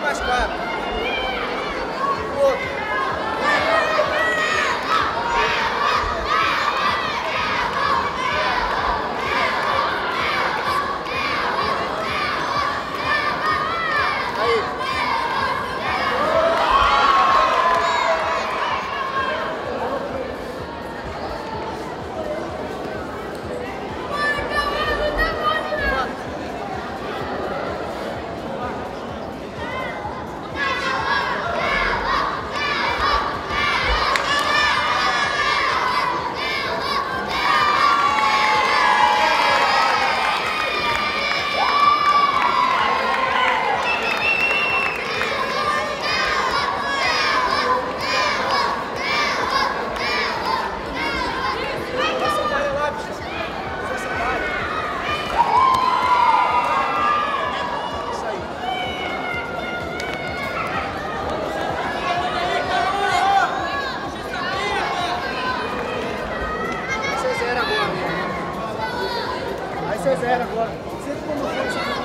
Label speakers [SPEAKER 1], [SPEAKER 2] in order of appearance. [SPEAKER 1] mais quatro. работу.
[SPEAKER 2] César agora. Sempre quando